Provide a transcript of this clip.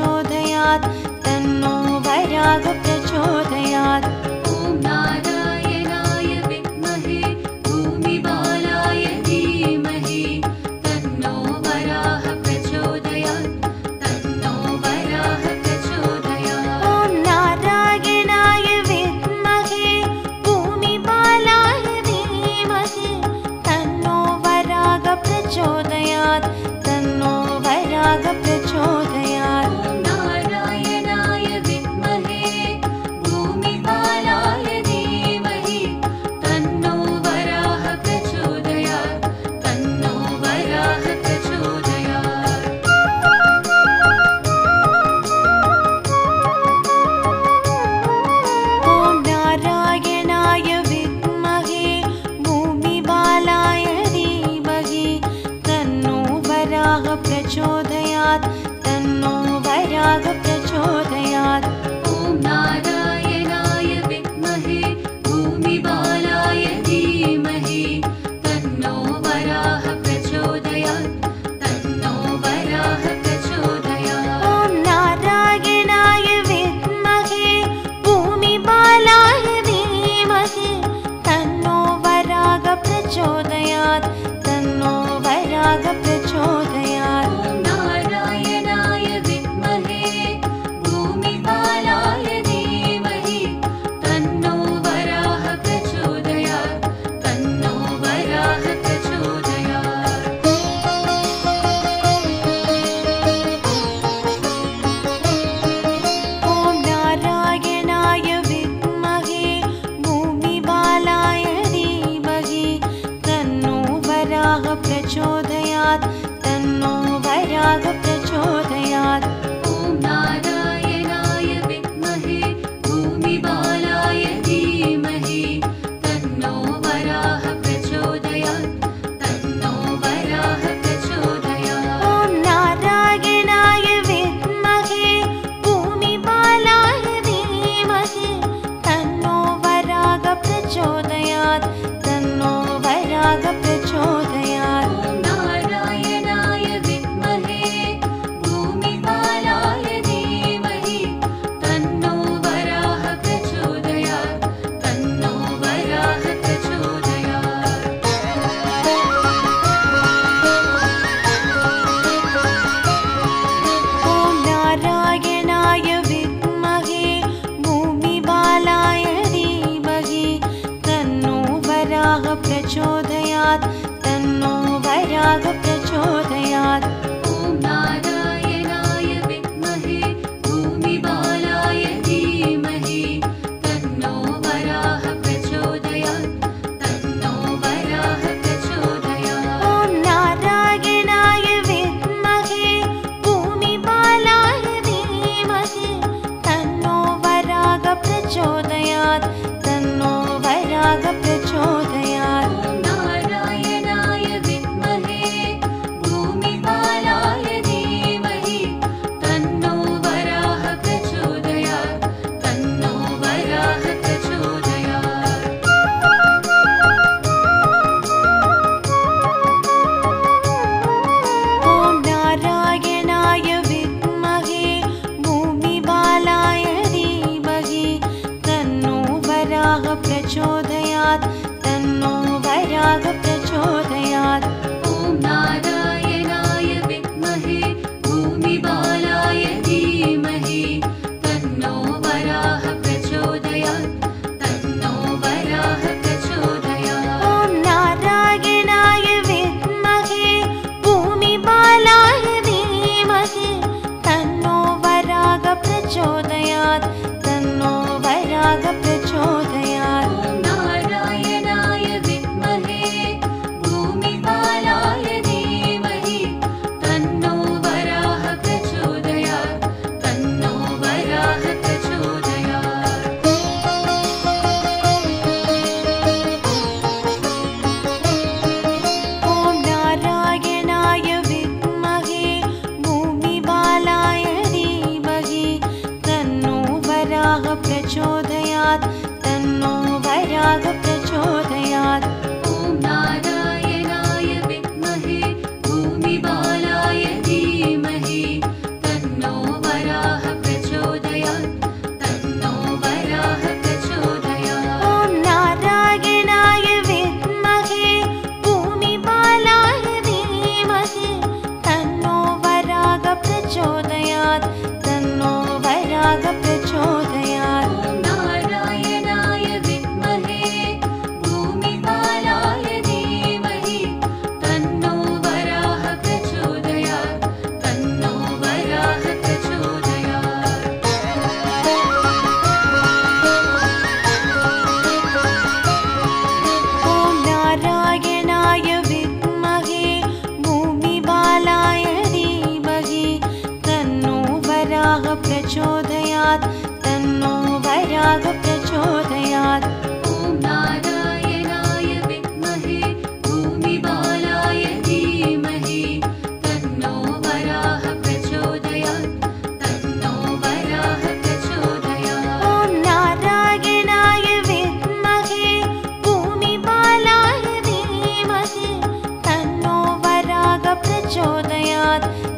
प्रचोदयात् तन्नो वैराग hayat